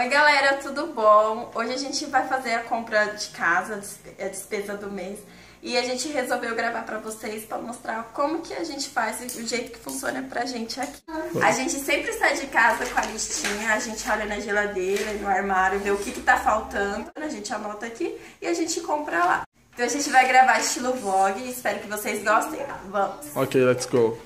Oi galera, tudo bom? Hoje a gente vai fazer a compra de casa, a despesa do mês e a gente resolveu gravar pra vocês pra mostrar como que a gente faz e o jeito que funciona pra gente aqui. A gente sempre sai de casa com a listinha, a gente olha na geladeira, no armário, vê o que que tá faltando, a gente anota aqui e a gente compra lá. Então a gente vai gravar estilo vlog, espero que vocês gostem. Vamos! Ok, let's go.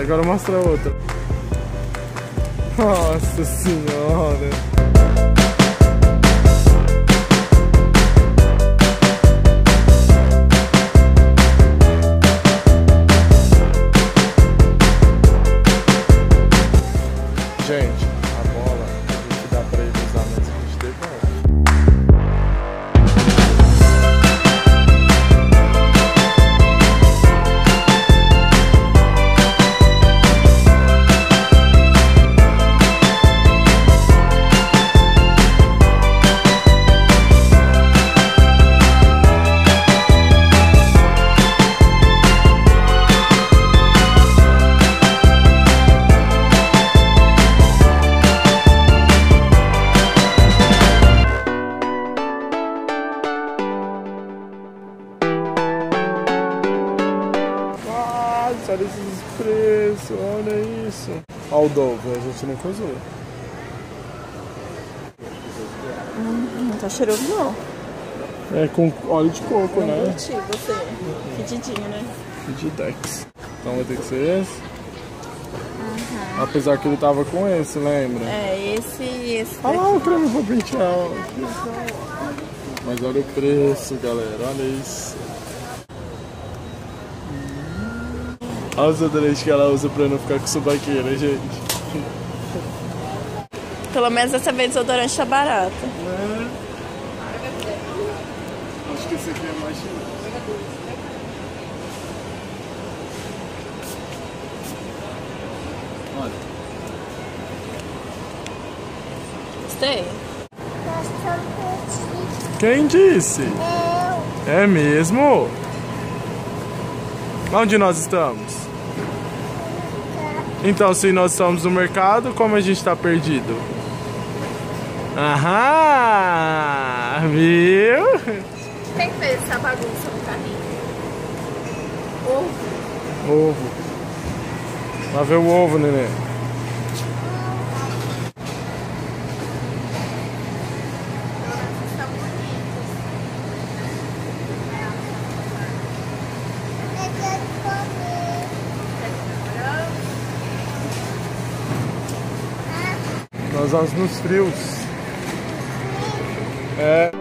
Agora mostra a outra. Nossa senhora. Olha esses preços, olha isso. Olha o Dove, a gente nunca usou. Não tá cheiroso não. É com óleo de coco, né? Curti você. Fedidinho, né? Didex. Então vai ter que ser esse. Apesar que ele tava com esse, lembra? É, esse e esse Olha lá o creme pra pentear. Mas olha o preço, galera. Olha isso. Olha os adereços que ela usa pra não ficar com subaqueira, gente. Pelo menos dessa vez o desodorante tá barato. Acho que esse aqui é mais Olha. Gostei. Quem disse? É mesmo? Onde nós estamos? Então, se nós estamos no mercado, como a gente está perdido? Aham! Viu? Quem fez essa bagunça no carrinho? Ovo. Ovo. Lá vê o ovo, neném. Vamos nos frios. É.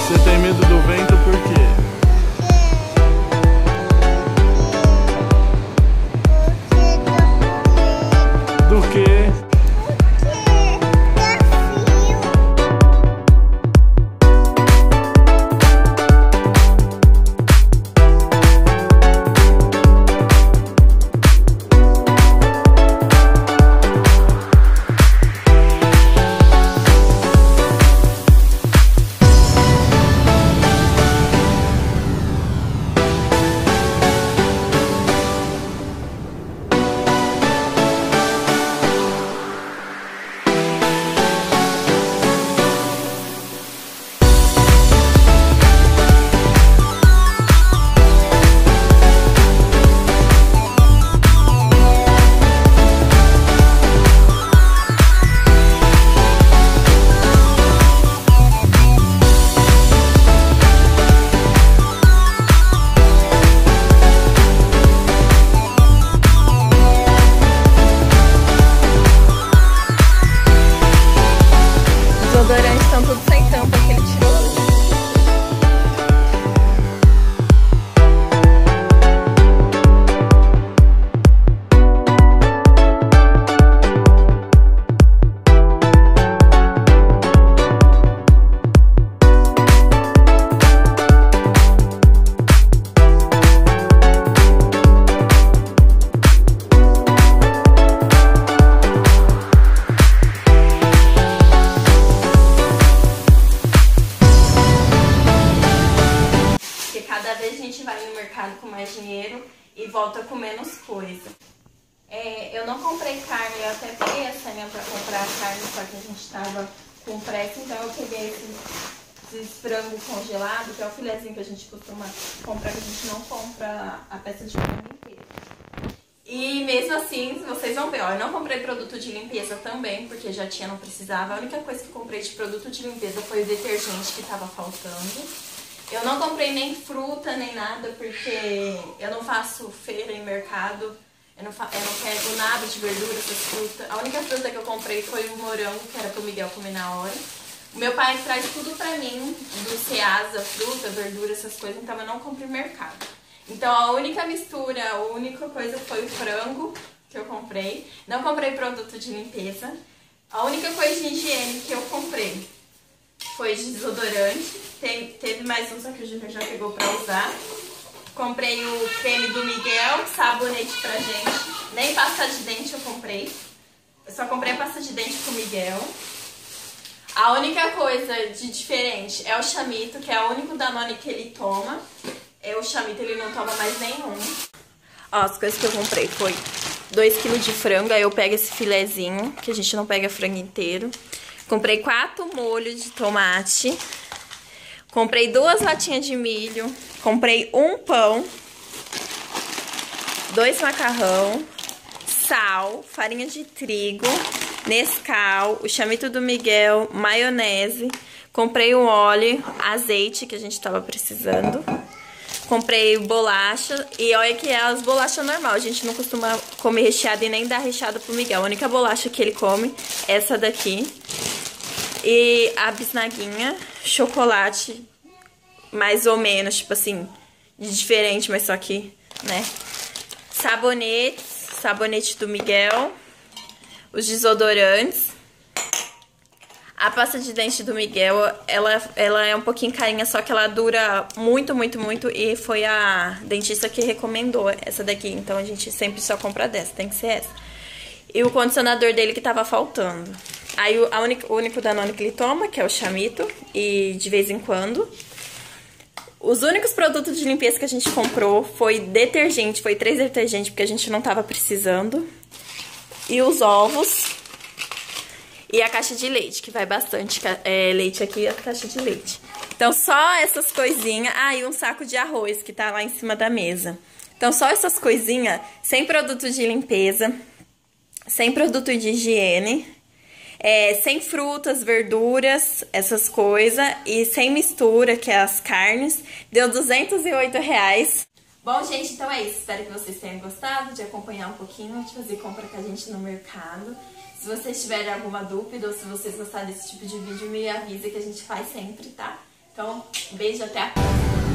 Você tem medo do vento por quê? Do quê? E volta com menos coisa. É, eu não comprei carne, eu até peguei a senha pra comprar carne, só que a gente tava com pressa, então eu peguei esse, esse frango congelado, que é o filezinho que a gente costuma comprar, que a gente não compra a peça de frango inteira. E mesmo assim, vocês vão ver, ó, eu não comprei produto de limpeza também, porque já tinha, não precisava. A única coisa que comprei de produto de limpeza foi o detergente que tava faltando. Eu não comprei nem fruta, nem nada, porque eu não faço feira em mercado. Eu não, eu não pego nada de verdura, essas frutas. A única fruta que eu comprei foi o morango, que era pro Miguel comer na hora. O meu pai traz tudo pra mim, do Ceasa, fruta, verdura, essas coisas, então eu não comprei mercado. Então a única mistura, a única coisa foi o frango que eu comprei. Não comprei produto de limpeza. A única coisa de higiene que eu comprei foi desodorante. Tem, teve mais um, só que o Júnior já pegou pra usar. Comprei o creme do Miguel, sabonete pra gente. Nem pasta de dente eu comprei. Eu só comprei a pasta de dente pro Miguel. A única coisa de diferente é o chamito, que é o único Danone que ele toma. É o chamito, ele não toma mais nenhum. Ó, as coisas que eu comprei foi 2 kg de frango, aí eu pego esse filezinho, que a gente não pega frango inteiro. Comprei quatro molhos de tomate. Comprei duas latinhas de milho. Comprei um pão. Dois macarrão. Sal, farinha de trigo, Nescau, o chamito do Miguel, maionese. Comprei o óleo, azeite que a gente tava precisando. Comprei bolacha e olha que é as bolachas normal. A gente não costuma comer recheado e nem dar recheado pro Miguel. A única bolacha que ele come é essa daqui. E a bisnaguinha, chocolate, mais ou menos, tipo assim, diferente, mas só que, né? Sabonetes, sabonete do Miguel. Os desodorantes. A pasta de dente do Miguel, ela, ela é um pouquinho carinha, só que ela dura muito, muito, muito. E foi a dentista que recomendou essa daqui. Então a gente sempre só compra dessa, tem que ser essa. E o condicionador dele que tava faltando. Aí a única, o único Danone que ele toma, que é o chamito, e de vez em quando. Os únicos produtos de limpeza que a gente comprou foi detergente, foi três detergentes, porque a gente não tava precisando. E os ovos, e a caixa de leite, que vai bastante é, leite aqui a caixa de leite. Então, só essas coisinhas. Ah, e um saco de arroz que tá lá em cima da mesa. Então, só essas coisinhas, sem produto de limpeza, sem produto de higiene, é, sem frutas, verduras, essas coisas, e sem mistura, que é as carnes, deu 208 reais. Bom, gente, então é isso. Espero que vocês tenham gostado de acompanhar um pouquinho, de fazer compra com a gente no mercado. Se vocês tiverem alguma dúvida ou se vocês gostarem desse tipo de vídeo, me avisa que a gente faz sempre, tá? Então, beijo, até a próxima!